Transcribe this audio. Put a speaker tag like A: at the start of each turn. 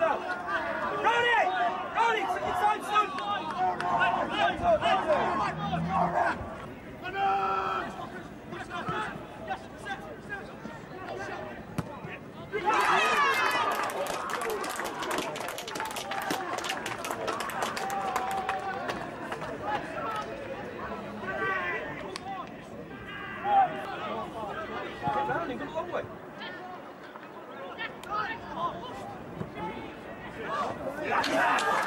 A: Down and
B: come the long
C: way. Yeah.